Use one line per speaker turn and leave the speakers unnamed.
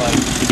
like